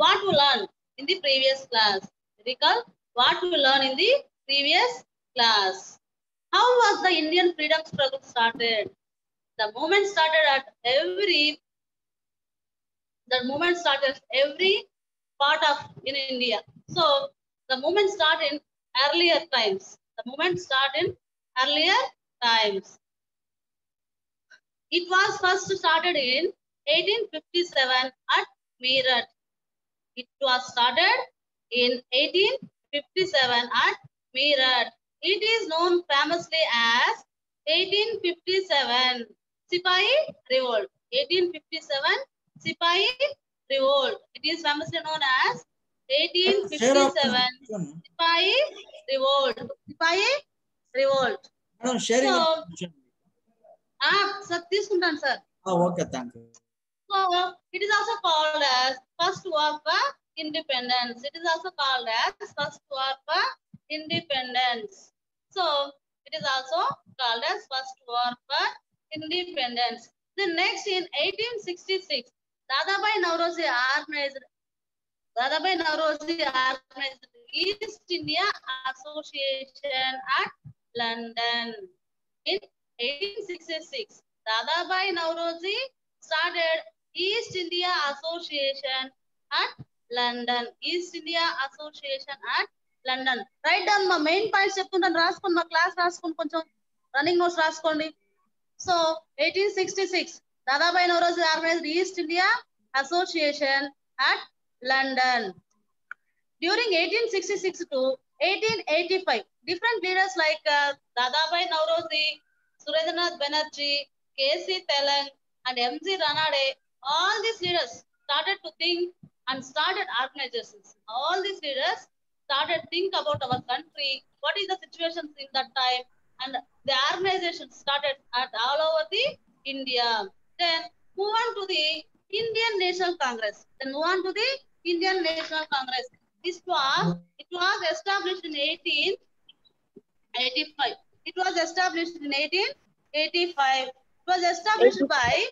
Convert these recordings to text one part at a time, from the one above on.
what we learned in the previous class. Recall what we learned in the previous class. How was the Indian freedom struggle started? The movement started at every the movement started at every part of in India. So the movement started in earlier times. The movement started in earlier times. It was first started in 1857 at Meerut. It was started in 1857 at Meerut. It is known famously as 1857 Sipahi Revolt. 1857 Sipahi Revolt. It is famously known as 1857 Sipahi Revolt. Sipahi Revolt. Madam sharing So, ah, sir తీసుకుంటాను sir okay thank you So it is also called as first war for independence. It is also called as first war for independence. So it is also called as first war for independence. The next in 1866, Dadabhai Nauroji organized Dadabhai Nauroji organized East India Association at London in 1866. Dadabhai Nauroji started East India Association at London. East India Association at London right down మా main points చెప్తుంటాను రాసుకోండి మా class రాసుకోండి కొంచెం running notes రాసుకోండి so eighteen sixty six Dadabhai Naoroji organised east India association at London during eighteen sixty six to eighteen eighty five different leaders like Dadabhai Naoroji Surendranath Banerjee KC తెలంగ్ and MG Ranade all these leaders started to think and started organizations. All these leaders started think about our country, what is the situation in that time, and the organization started at all over the India. Then move on to the Indian National Congress. Then move on to the Indian National Congress. This was it was established in 1885. It was established in 1885. It was established by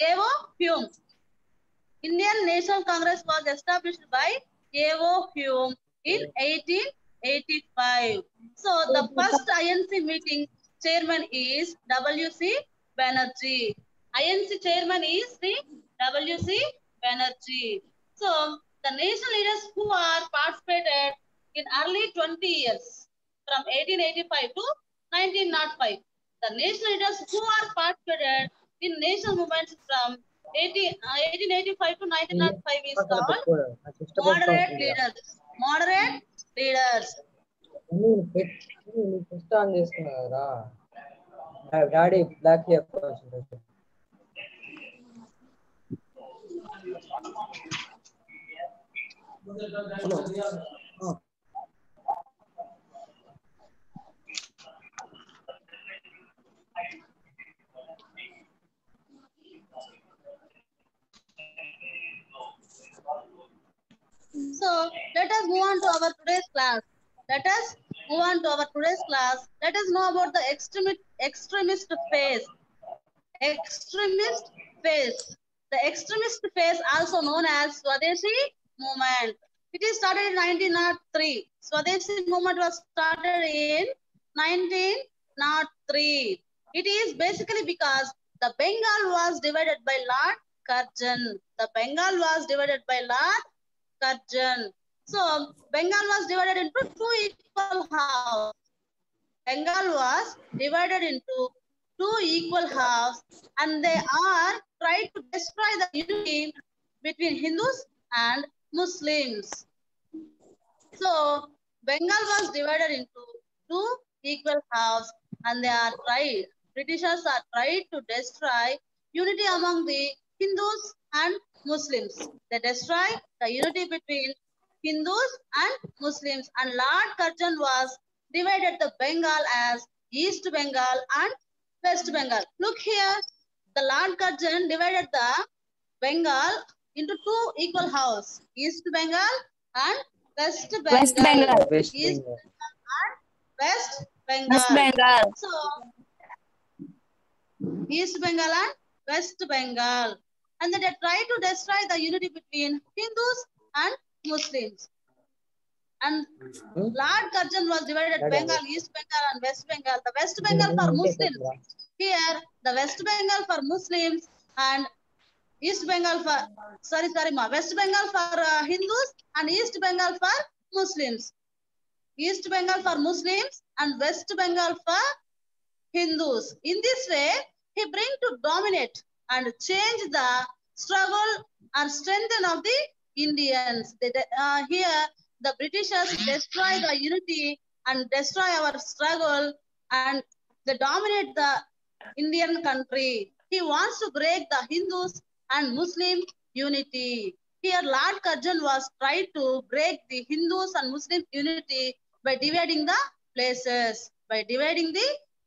A.O. Hume. Indian National Congress was established by A.O. Hume in 1885. So the first INC meeting chairman is W.C. Banerjee. INC chairman is the W.C. Banerjee. So the national leaders who are participated in early 20 years from 1885 to 1905. The national leaders who are participated in national movements from 18, uh, 1885 to 1905 is called moderate leaders. Moderate leaders. First on చేసుకున్నా కదా daddy black చెప్పాల్సింది So let us move on to our today's class. Let us move on to our today's class. Let us know about the extremist extremist phase. Extremist phase. The extremist phase, also known as Swadeshi movement. It is started in 1903. Swadeshi movement was started in 1903. It is basically because the Bengal was divided by Lord Curzon. The Bengal was divided by Lord Curzon. So Bengal was divided into two equal halves. Bengal was divided into two equal halves and they are trying to destroy the unity between Hindus and Muslims. So Bengal was divided into two equal halves and they are tried, Britishers are tried to destroy unity among the Hindus and Muslims. They destroy the unity between Hindus and Muslims and Lord Curzon was divided the Bengal as East Bengal and West Bengal. Look here, the Lord Curzon divided the Bengal into two equal halves, East Bengal and West Bengal. West Bengal. West East Bengal. and West Bengal. West Bengal. So, East Bengal and West Bengal. And then they try to destroy the unity between Hindus and Muslims. And? Lord Curzon was divided. Bengal, East Bengal, and West Bengal. The West Bengal for Muslims. Here, the West Bengal for Muslims and East Bengal for sorry, sorry, ma. West Bengal for uh, Hindus and East Bengal for Muslims. East Bengal for Muslims and West Bengal for Hindus. In this way, he bring to dominate and change the struggle and strengthen of the Indians. They, uh, here, the Britishers destroy the unity and destroy our struggle and they dominate the Indian country. He wants to break the Hindus and Muslim unity. Here, Lord Curzon was trying to break the Hindus and Muslim unity by dividing the places. By dividing the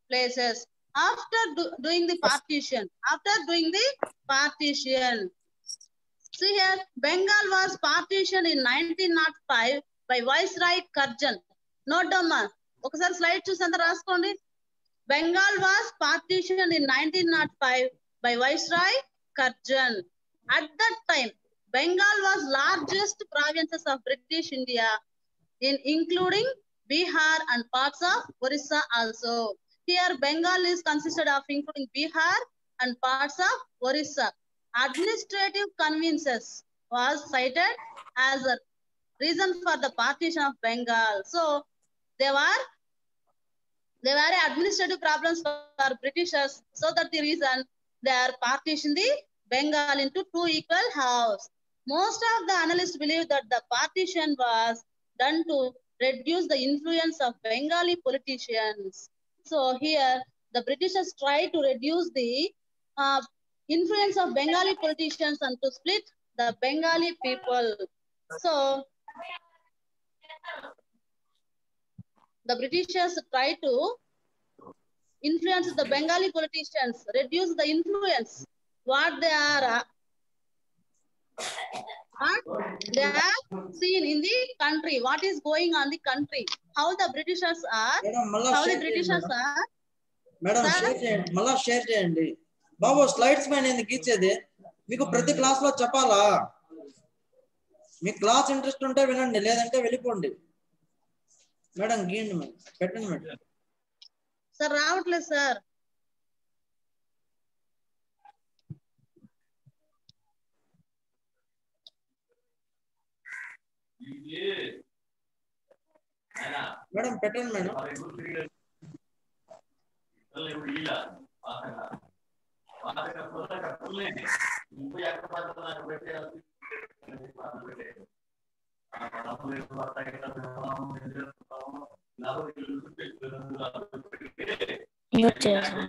places after doing the partition. After doing the partition. See here bengal was partitioned in 1905 by viceroy Curzon. Note down ma. Slide bengal was partitioned in 1905 by viceroy Curzon. At that time bengal was largest provinces of british india in including bihar and parts of orissa also. Here, Bengal is consisted of including Bihar and parts of Orissa. Administrative conveniences was cited as a reason for the partition of Bengal. So, they were there were administrative problems for Britishers. So that the reason they are partitioned the Bengal into two equal halves. Most of the analysts believe that the partition was done to reduce the influence of Bengali politicians. So here, the Britishers try to reduce the uh, influence of Bengali politicians and to split the Bengali people. So the Britishers try to influence the Bengali politicians, reduce the influence, what they are, what they are seen in the country, what is going on the country, how the Britishers are, madam మళ్ళా how the Britishers madam. are, madam sir? Share చేయండి మళ్ళా share చేయండి. బాబు slides పైన ఎందుకు ఇచ్చేది మీకు ప్రతి క్లాస్లో చెప్పాలా? మీ క్లాస్ ఇంట్రెస్ట్ ఉంటే వినండి లేదంటే వెళ్ళిపోండి. మేడం గీయండి మేడం పెట్టండి మేడం సార్ రావట్లేదు సార్ మేడం పెట్టండి మేడం మ్యూట్ చేశాను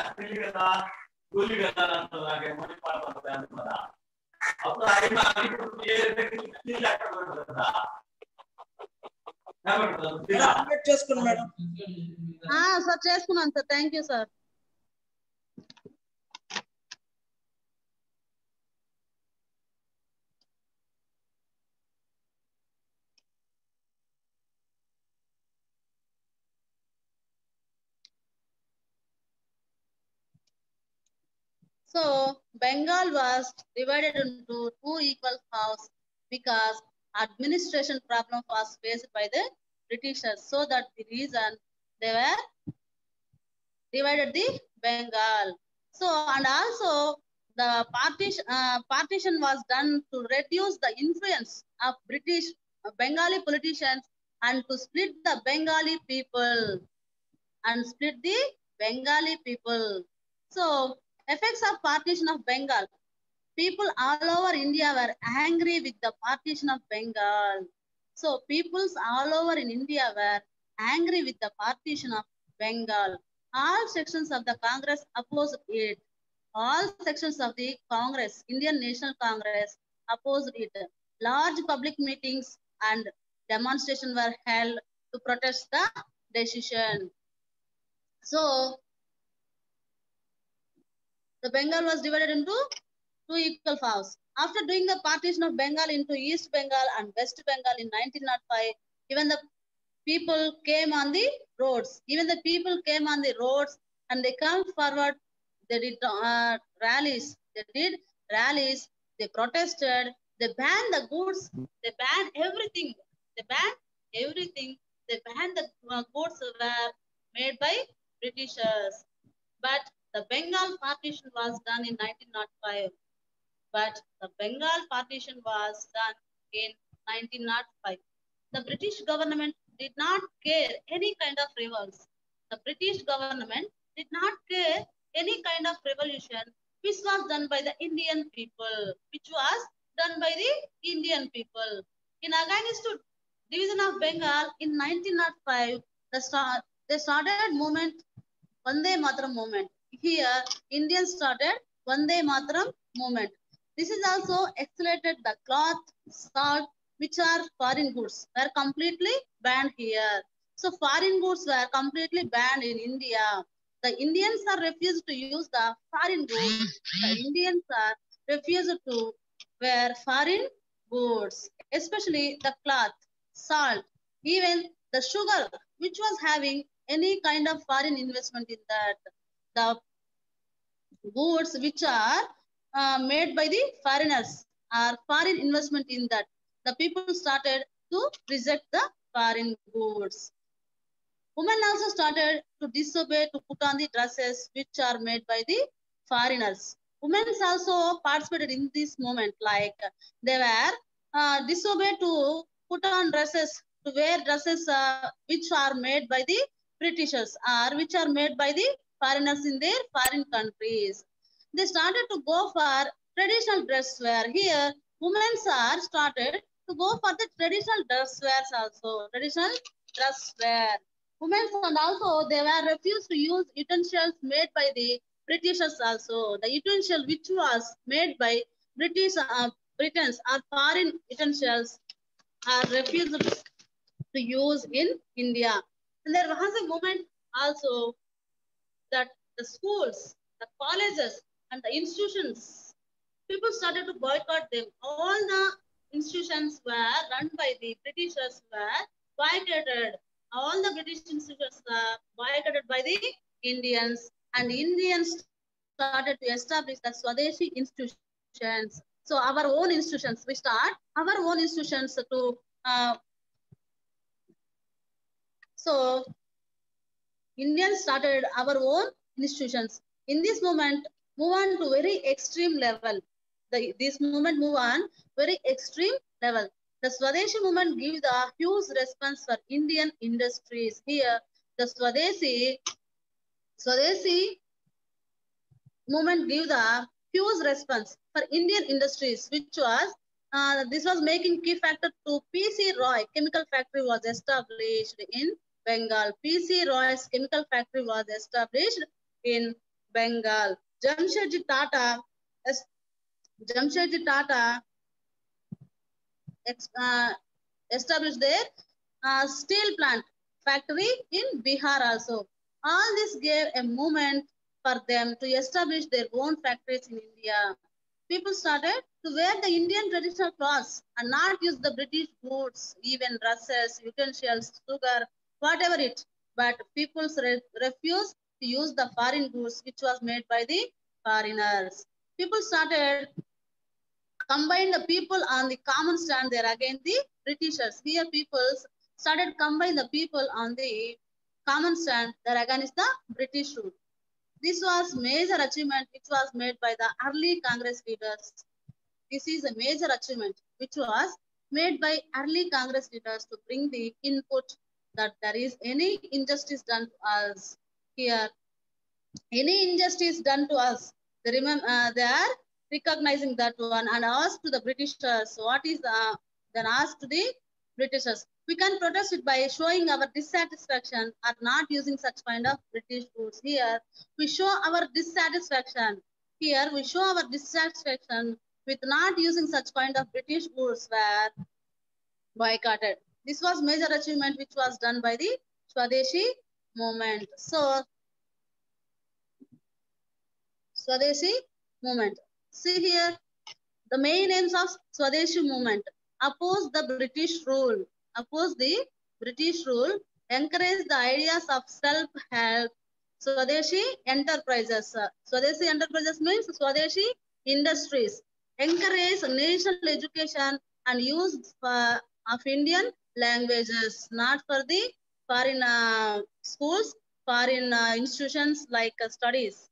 అప్డేట్ చేసుకోండి మేడం ఆ, సార్ చేసుకున్నాను sir thank you sir Was divided into two equal halves because administration problem was faced by the Britishers. So that the reason they were divided the Bengal. So and also the partition uh, partition was done to reduce the influence of British uh, Bengali politicians and to split the Bengali people and split the Bengali people. So effects of partition of Bengal. People all over India were angry with the partition of Bengal. So peoples all over in India were angry with the partition of Bengal. All sections of the Congress opposed it. All sections of the Congress, Indian National Congress, opposed it. Large public meetings and demonstrations were held to protest the decision. So the Bengal was divided into two equal halves. After doing the partition of Bengal into East Bengal and West Bengal in 1905, even the people came on the roads. Even the people came on the roads and they come forward. They did uh, rallies They did rallies, they protested, they banned the goods, they banned everything. They banned everything. They banned the uh, goods were made by Britishers. But the Bengal partition was done in 1905. But the Bengal partition was done in 1905. The British government did not care any kind of revolts. The British government did not care any kind of revolution which was done by the Indian people, which was done by the Indian people. In against division of Bengal in 1905, the start, they started movement, Vande Mataram movement. Here, Indians started Vande Mataram movement. This is also accelerated the cloth, salt, which are foreign goods, were completely banned here. So foreign goods were completely banned in India. The Indians are refused to use the foreign goods. The Indians are refused to wear foreign goods, especially the cloth, salt, even the sugar, which was having any kind of foreign investment in that. The goods which are uh, made by the foreigners or foreign investment in that. The people started to reject the foreign goods. Women also started to disobey to put on the dresses which are made by the foreigners. Women also participated in this moment, like they were uh, disobeyed to put on dresses, to wear dresses uh, which are made by the Britishers or which are made by the foreigners in their foreign countries. They started to go for traditional dress wear. Here, women are started to go for the traditional dress wears also, traditional dress wear. Women and also they were refused to use utensils made by the Britishers also. The utensil which was made by British uh, Britons or foreign utensils are refused to use in India. And there was a moment also that the schools, the colleges, and the institutions, people started to boycott them. All the institutions were run by the Britishers were boycotted. All the British institutions were boycotted by the Indians, and Indians started to establish the Swadeshi institutions. So our own institutions, we start our own institutions to uh, so Indians started our own institutions. In this moment, move on to very extreme level. The, this movement move on very extreme level. The Swadeshi movement give the huge response for Indian industries. Here, the Swadeshi, Swadeshi movement give the huge response for Indian industries, which was uh, this was making key factor to PC Roy chemical factory was established in Bengal. PC Roy's chemical factory was established in Bengal. Jamshedji Tata, Jamshedji Tata uh, established their uh, steel plant factory in Bihar also. All this gave a movement for them to establish their own factories in India. People started to wear the Indian traditional clothes and not use the British goods, even dresses, utensils, sugar, whatever it. But people re- refused to use the foreign goods which was made by the foreigners. People started combine the people on the common stand there again the Britishers. Here people started combine the people on the common stand there again is the British rule. This was major achievement which was made by the early Congress leaders. This is a major achievement which was made by early Congress leaders to bring the input that there is any injustice done to us here. Any injustice done to us, they, remember, uh, they are recognizing that one and asked to the Britishers, what is the, then asked to the Britishers. We can protest it by showing our dissatisfaction or not using such kind of British goods. Here, we show our dissatisfaction. Here, we show our dissatisfaction with not using such kind of British goods were boycotted. This was major achievement which was done by the Swadeshi movement. So, Swadeshi movement. See here, the main aims of Swadeshi movement. Oppose the British rule. Oppose the British rule. Encourage the ideas of self-help. Swadeshi enterprises. Swadeshi enterprises means Swadeshi industries, encourage national education and use for, of Indian languages, not for the foreign uh, schools, foreign uh, institutions like uh, studies.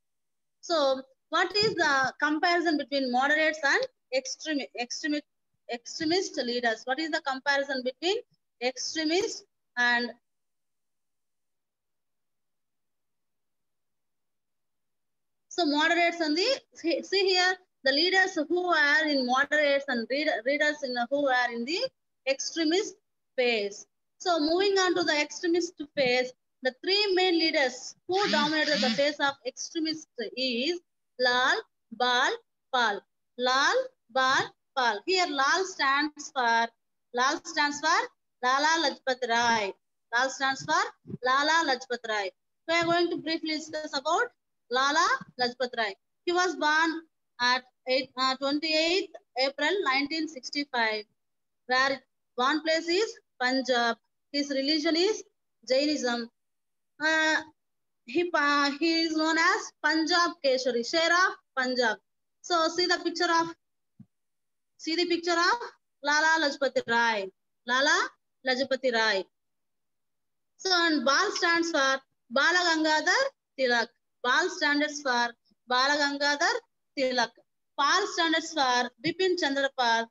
So what is the comparison between moderates and extreme, extremist, extremist leaders? What is the comparison between extremist and so moderates and the see here the leaders who are in moderates and read, readers in who are in the extremist phase. So moving on to the extremist phase, the three main leaders who dominated the face of extremist is Lal, Bal, Pal. Lal, Bal, Pal. Here Lal stands for Lal stands for Lala Lajpat Rai. Lal stands for Lala Lajpat Rai. We are going to briefly discuss about Lala Lajpat Rai. He was born at 8, uh, 28th April 1965, where born place is Punjab. His religion is Jainism. Uh, he, uh, he is known as Punjab Keshari, Sher of Punjab. So see the picture of see the picture of Lala Lajpati Rai. Lala Lajpati Rai. So and Bal stands for Bala Gangadhar Tilak. Bal stands for Bala Gangadhar Tilak. Pal stands for Bipin Chandrapal.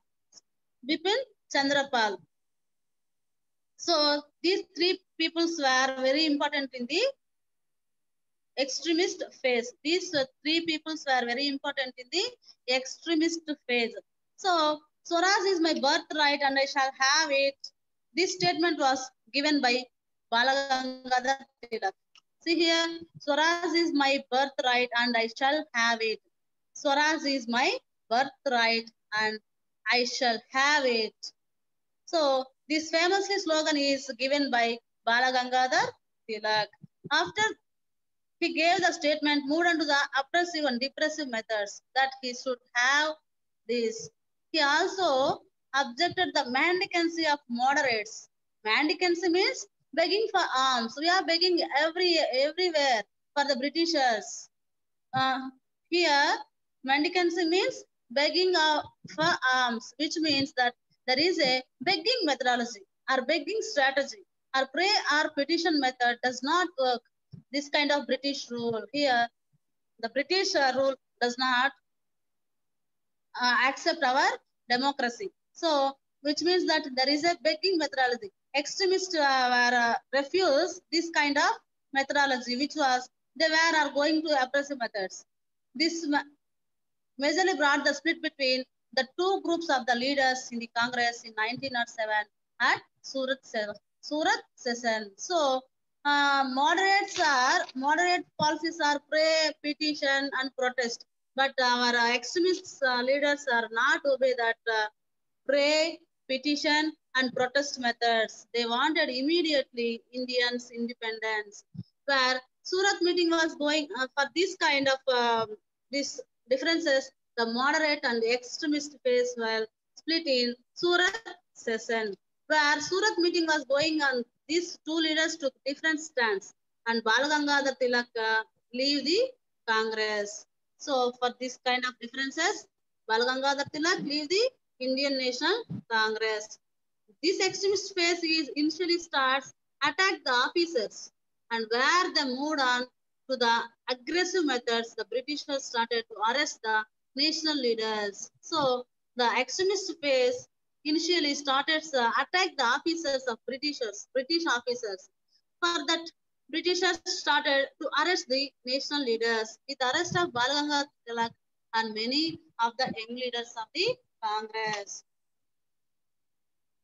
Bipin Chandrapal. So these three peoples were very important in the extremist phase. These three peoples were very important in the extremist phase. So Swaraj is my birthright and I shall have it. This statement was given by Balagangadhar Tilak. See here, Swaraj is my birthright and I shall have it. Swaraj is my birthright and I shall have it. So this famously slogan is given by Balagangadhar Tilak. After he gave the statement, moved on to the oppressive and depressive methods that he should have this. He also objected the mendicancy of moderates. Mendicancy means begging for alms. We are begging every everywhere for the Britishers. Uh, here, mendicancy means begging uh, for alms, which means that there is a begging methodology or begging strategy. Our pray or petition method does not work. This kind of British rule here, the British uh, rule does not uh, accept our democracy. So, which means that there is a begging methodology. Extremists uh, were uh, refuse this kind of methodology, which was they were are going to oppressive methods. This ma- majorly brought the split between the two groups of the leaders in the Congress in 1907 at Surat Surat session. So, uh, moderates are moderate policies are pray, petition, and protest. But our uh, extremist uh, leaders are not obey that uh, pray, petition, and protest methods. They wanted immediately Indians' independence. Where Surat meeting was going uh, for this kind of um, differences, the moderate and extremist phase were split in Surat session. Where Surat meeting was going on, these two leaders took different stands, and Balagangadhar Tilak uh, leave the Congress. So for this kind of differences, Balagangadhar Tilak leave the Indian National Congress. This extremist phase is initially starts attack the officers and where they moved on to the aggressive methods, the Britishers started to arrest the national leaders. So the extremist phase initially started uh, to attack the officers of Britishers, British officers. For that, Britishers started to arrest the national leaders with arrest of Balagangadhar Tilak and many of the young leaders of the Congress.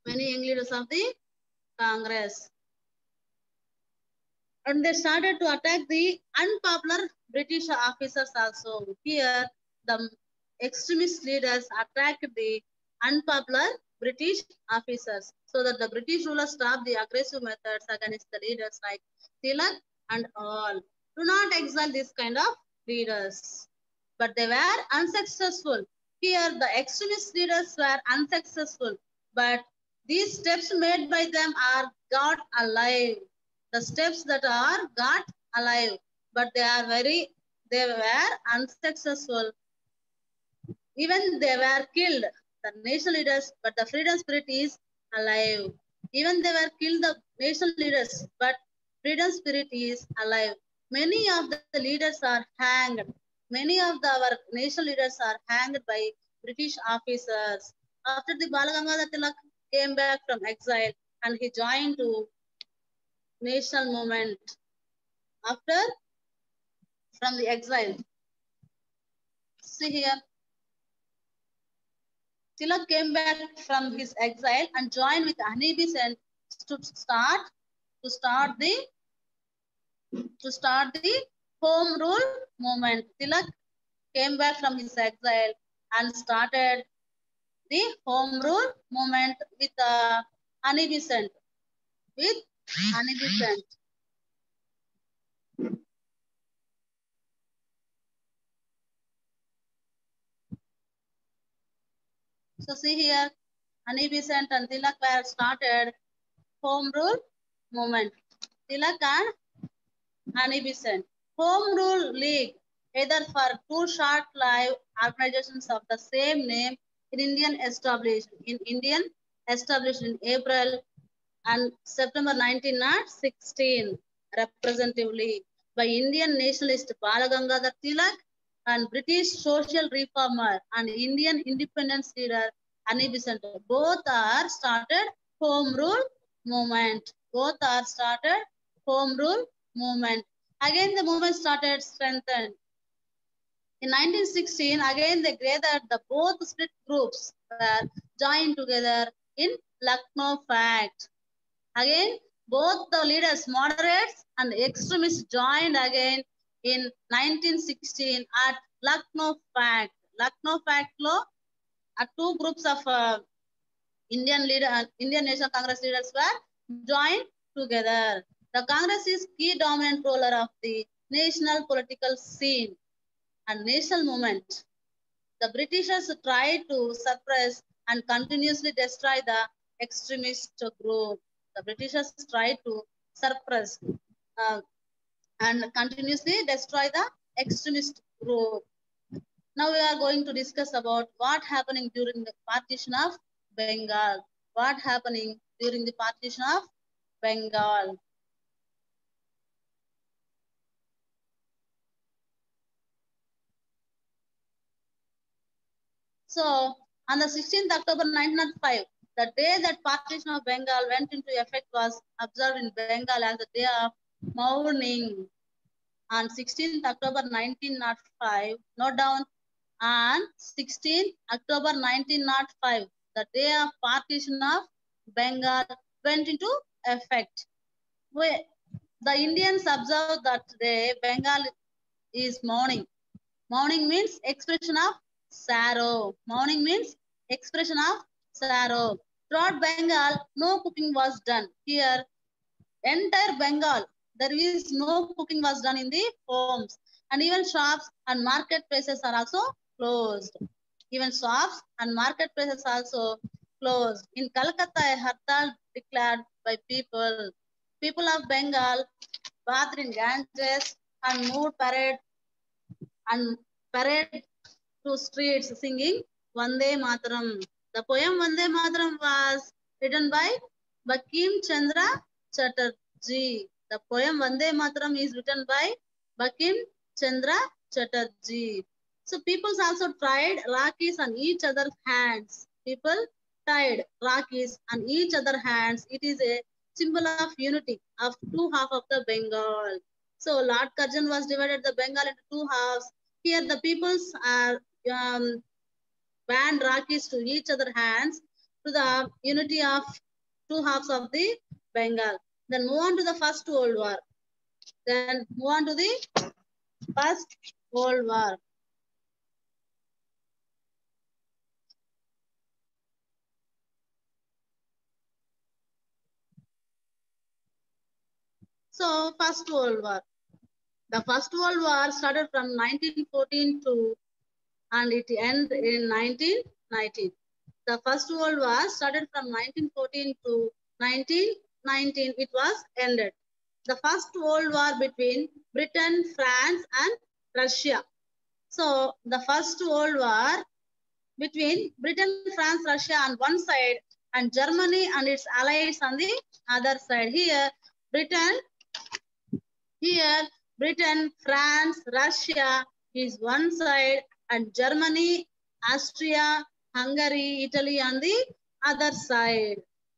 Many young leaders of the Congress. And they started to attack the unpopular British officers also. Here, the extremist leaders attacked the unpopular British officers so that the British rulers stopped the aggressive methods against the leaders like Tilak and all. Do not exile this kind of leaders. But they were unsuccessful. Here, the extremist leaders were unsuccessful. But these steps made by them are got alive. The steps that are got alive. But they are very, they were unsuccessful. Even they were killed, the national leaders, but the freedom spirit is alive. Even they were killed, the national leaders, but freedom spirit is alive. Many of the leaders are hanged. Many of the, our national leaders are hanged by British officers. After the Balagangadhar Tilak came back from exile and he joined to national movement. After from the exile. See here. Tilak came back from his exile and joined with Annie and to start to start the to start the home rule movement. Tilak came back from his exile and started the home rule movement with uh, Annie With Annie Besant. So see here, Besant and Tilak were started home rule movement. Tilak and Besant. Home Rule League, either for two short-lived organizations of the same name in Indian established in Indian established in April and September 1916, representatively by Indian nationalist Balagangadhar Tilak and British social reformer and Indian independence leader Annie Besant. Both are started home rule movement. Both are started home rule movement. Again, the movement started strengthened. In 1916, again they gathered the both split groups were joined together in Lucknow Pact. Again, both the leaders, moderates and extremists joined again in 1916 at Lucknow Pact. Lucknow law, uh, two groups of uh, Indian leader, uh, Indian National Congress leaders were joined together. The Congress is key dominant ruler of the national political scene and national movement. The Britishers tried to suppress and continuously destroy the extremist group. The Britishers tried to suppress uh, and continuously destroy the extremist group. Now we are going to discuss about what happening during the partition of Bengal. What happening during the partition of Bengal. So on the 16th October 1905, the day that partition of Bengal went into effect was observed in Bengal as a day of mourning. On 16th October 1905, note down, on 16th October 1905, the day of partition of Bengal went into effect. We, the Indians observed that day Bengal is mourning. Mourning means expression of sorrow. Mourning means expression of sorrow. Throughout Bengal, no cooking was done. Here, entire Bengal, there is no cooking was done in the homes. And even shops and marketplaces are also closed. Even shops and marketplaces are also closed. In Calcutta, a hartal declared by people. People of Bengal bathed in Ganges and moved parade and parade to streets singing Vande Mataram. The poem Vande Mataram was written by Bankim Chandra Chatterjee. The poem Vande Mataram is written by Bankim Chandra Chatterjee. So people also tried Rakis on each other's hands. People tied Rakis on each other's hands. It is a symbol of unity of two half of the Bengal. So Lord Curzon was divided the Bengal into two halves. Here the peoples are um, band Rakis to each other hands to the unity of two halves of the Bengal. Then move on to the First World War. Then move on to the First World War. So First World War. The First World War started from 1914 to and it ended in 1919. The First World War started from 1914 to 1919. It was ended. The First World War between Britain, France, and Russia. So the First World War between Britain, France, Russia on one side and Germany and its allies on the other side. Here, Britain, here, Britain, France, Russia is one side and Germany, Austria, Hungary, Italy on the other side.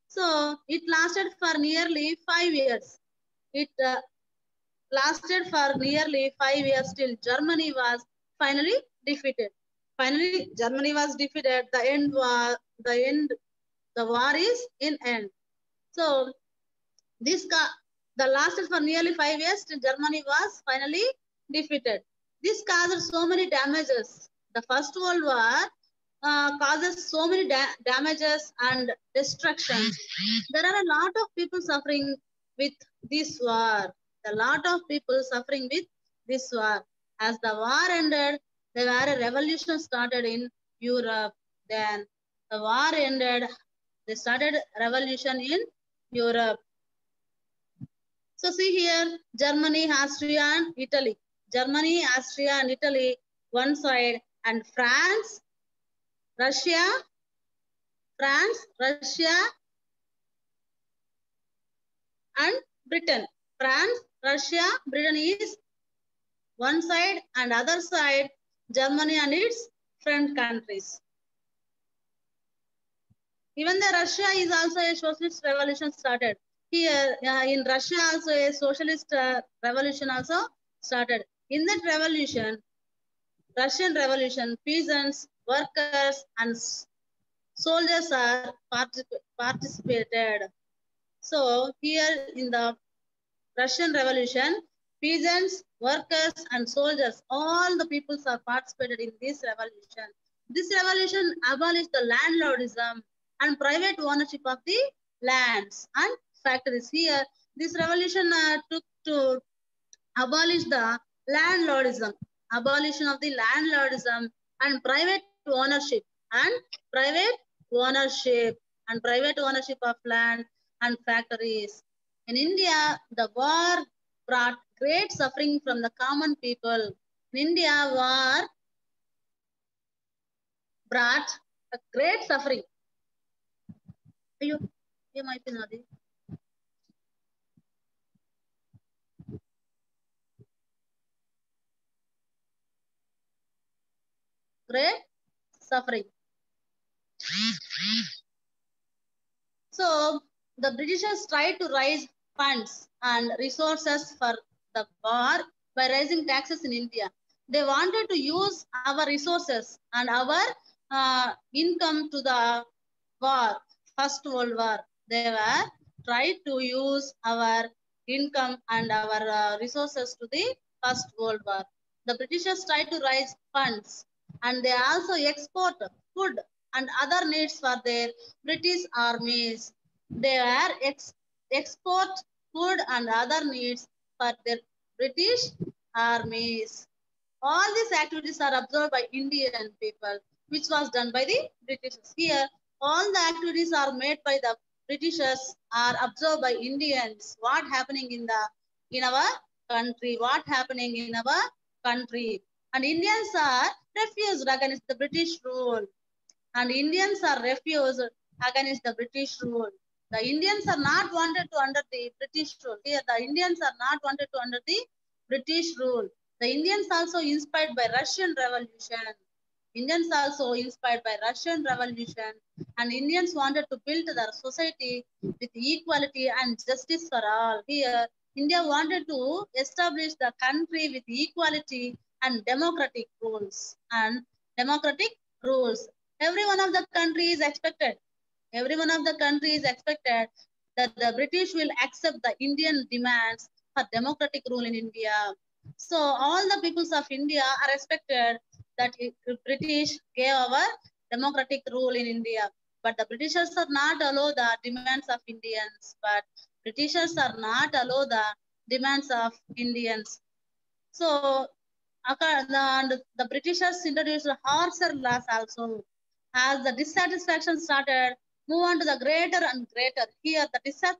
So it lasted for nearly five years. It uh, lasted for nearly five years till Germany was finally defeated. Finally, Germany was defeated. The end was the end. The war is in end. So this ca- the lasted for nearly five years till Germany was finally defeated. This caused so many damages. The First World War uh, causes so many da- damages and destruction. There are a lot of people suffering with this war. A lot of people suffering with this war. As the war ended, there were a revolution started in Europe. Then the war ended. They started revolution in Europe. So see here, Germany, Austria, and Italy. Germany, Austria, and Italy, one side, and France, Russia, France, Russia, and Britain. France, Russia, Britain is one side, and other side, Germany and its friend countries. Even the Russia is also a socialist revolution started. Here uh, in Russia also a socialist uh, revolution also started. In that revolution, Russian revolution, peasants, workers and soldiers are particip- participated. So here in the Russian revolution, peasants, workers and soldiers, all the peoples are participated in this revolution. This revolution abolished the landlordism and private ownership of the lands and factories. Here, this revolution uh, took to abolish the landlordism, abolition of the landlordism and private ownership and private ownership and private ownership of land and factories. In India, the war brought great suffering from the common people. In India, war brought a great suffering. Great suffering. So the Britishers tried to raise funds and resources for the war by raising taxes in India. They wanted to use our resources and our uh, income to the war, First World War. They were tried to use our income and our uh, resources to the First World War. The Britishers tried to raise funds and they also export food and other needs for their British armies. They were ex- export food and other needs for their British armies. All these activities are observed by Indian people, which was done by the Britishers. Here, all the activities are made by the Britishers are observed by Indians. What happening in the in our country? What happening in our country? And Indians are refused against the British rule. And Indians are refused against the British rule. The Indians are not wanted to under the British rule. Here, the Indians are not wanted to under the British rule. The Indians also inspired by Russian Revolution. Indians also inspired by Russian Revolution. And Indians wanted to build their society with equality and justice for all. Here, India wanted to establish the country with equality and democratic rules and democratic rules. Every one of the countries expected, every one of the countries expected that the British will accept the Indian demands for democratic rule in India. So all the peoples of India are expected that the British gave our democratic rule in India. But the Britishers are not allow the demands of Indians, but Britishers are not allow the demands of Indians. So and the Britishers introduced harsher laws also. As the dissatisfaction started, move on to the greater and greater. Here, the dissat-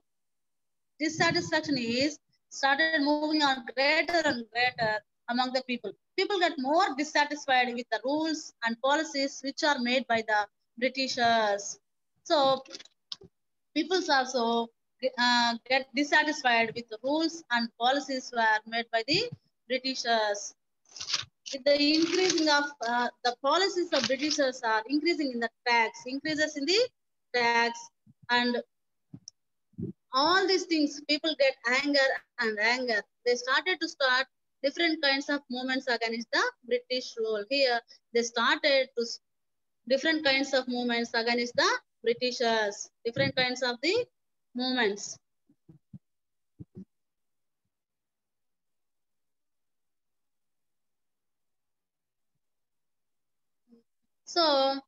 dissatisfaction is started moving on greater and greater among the people. People get more dissatisfied with the rules and policies which are made by the Britishers. So peoples also uh, get dissatisfied with the rules and policies were made by the Britishers. With the increasing of uh, the policies of Britishers are increasing in the tax, increases in the tax, and all these things, people get anger and anger. They started to start different kinds of movements against the British rule. Here, they started to different kinds of movements against the Britishers, different kinds of the movements. So,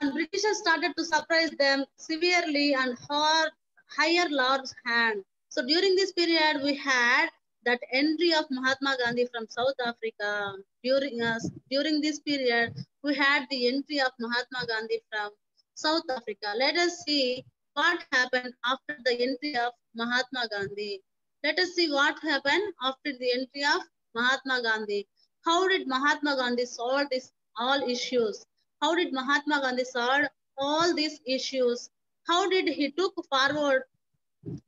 and Britishers started to surprise them severely and hard, higher large hand. So during this period, we had that entry of Mahatma Gandhi from South Africa. During us, during this period, we had the entry of Mahatma Gandhi from South Africa. Let us see what happened after the entry of Mahatma Gandhi. Let us see what happened after the entry of Mahatma Gandhi. How did Mahatma Gandhi solve this all issues? How did Mahatma Gandhi solve all these issues? How did he took forward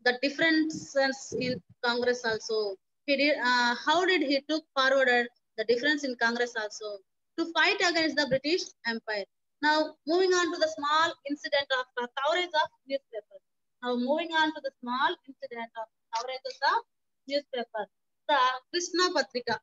the differences in Congress also? He did. Uh, how did he took forward the difference in Congress also to fight against the British Empire? Now moving on to the small incident of uh, coverage of newspaper. Now moving on to the small incident of coverage of the newspaper. The Krishna Patrika.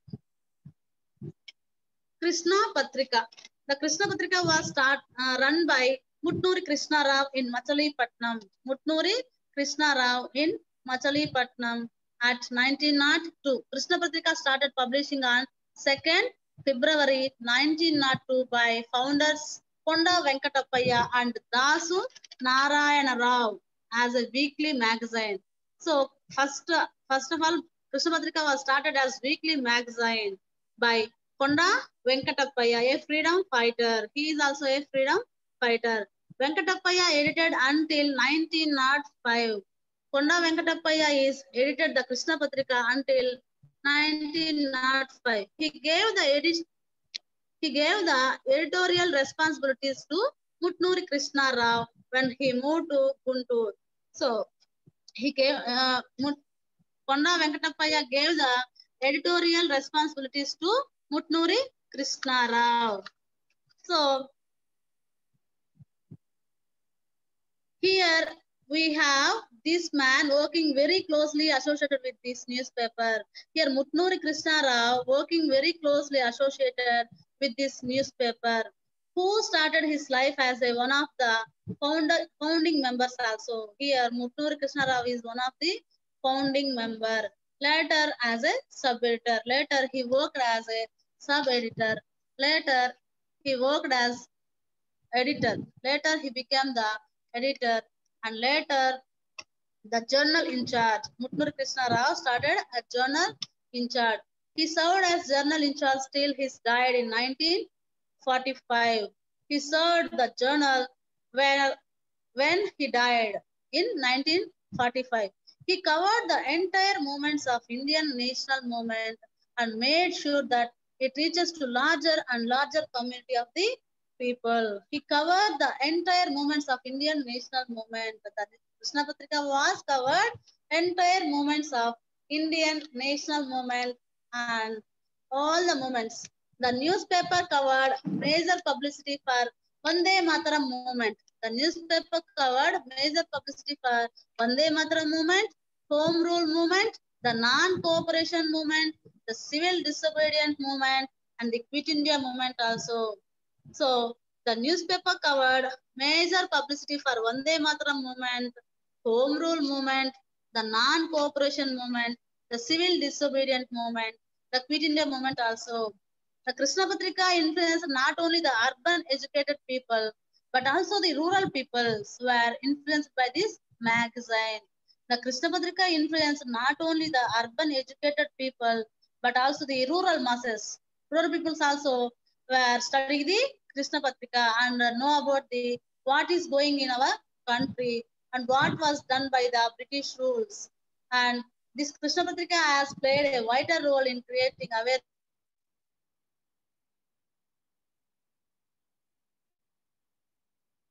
Krishna Patrika. The Krishna Patrika was start, uh, run by Mutnuri Krishna Rao in Machalipatnam. Mutnuri Krishna Rao in Machalipatnam at 1902. Krishna Patrika started publishing on 2nd February 1902 by founders Ponda Venkatapaya and Dasu Narayana Rao as a weekly magazine. So first, uh, first of all, Krishna Patrika was started as weekly magazine by Konda Venkatapaya, a freedom fighter. He is also a freedom fighter. Venkatapaya edited until 1905. Konda Venkatapaya is edited the Krishna Patrika until 1905. He gave the edit he gave the editorial responsibilities to Mutnuri Krishna Rao when he moved to Guntur. So he gave uh, Konda gave the editorial responsibilities to Mutnuri Krishna Rao. So here we have this man working very closely associated with this newspaper. Here Mutnuri Krishna Rao working very closely associated with this newspaper. Who started his life as a one of the founder, founding members also. Here Mutnuri Krishna Rao is one of the founding member. Later as a sub-editor. Later he worked as a sub-editor. Later he worked as editor. Later he became the editor and later the journal in charge. Mutnur Krishna Rao started a journal in charge. He served as journal in charge till his died in 1945. He served the journal when, when he died in 1945. He covered the entire movements of Indian national movement and made sure that it reaches to larger and larger community of the people. He covered the entire movements of Indian national movement. The Krishna Patrika was covered entire movements of Indian national movement and all the movements. The newspaper covered major publicity for Vande Mataram movement. The newspaper covered major publicity for Vande Mataram movement, Home Rule movement, the non-cooperation movement, the civil disobedient movement, and the Quit India movement also. So the newspaper covered major publicity for Vande Mataram movement, Home Rule movement, the non-cooperation movement, the civil disobedient movement, the Quit India movement also. The Krishna Patrika influenced not only the urban educated people, but also the rural peoples were influenced by this magazine. The Krishna Patrika influenced not only the urban educated people, but also the rural masses. Rural peoples also were studying the Krishna Patrika and know about the what is going in our country and what was done by the British rules. And this Krishna Patrika has played a vital role in creating awareness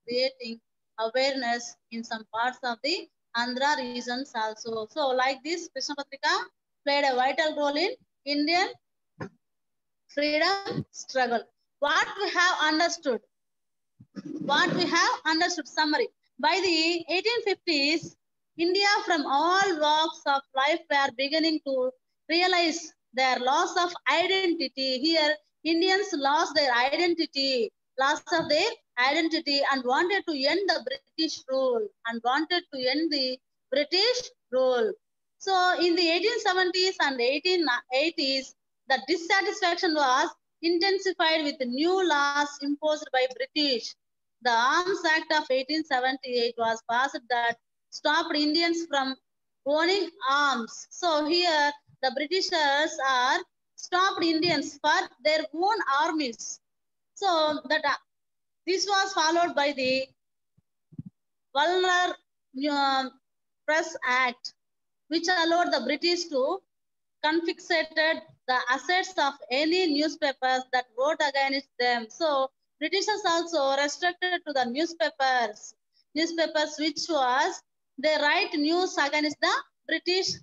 creating awareness in some parts of the Andhra regions also. So like this, Krishna Patrika played a vital role in Indian freedom struggle. What we have understood, what we have understood summary. By the 1850s, India from all walks of life were beginning to realize their loss of identity. Here, Indians lost their identity, loss of their identity and wanted to end the British rule and wanted to end the British rule. So in the 1870s and 1880s, the dissatisfaction was intensified with new laws imposed by British. The Arms Act of 1878 was passed that stopped Indians from owning arms. So here the Britishers are stopped Indians for their own armies. So that uh, this was followed by the Vulner uh, Press Act, which allowed the British to confiscated the assets of any newspapers that wrote against them. So Britishers also restricted to the newspapers, newspapers which was they write news against the British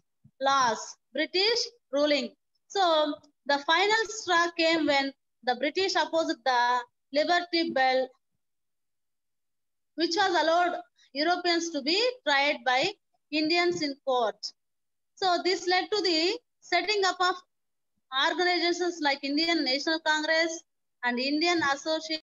laws, British ruling. So the final straw came when the British opposed the Ilbert Bill, which was allowed Europeans to be tried by Indians in court. So this led to the setting up of organizations like Indian National Congress and Indian Association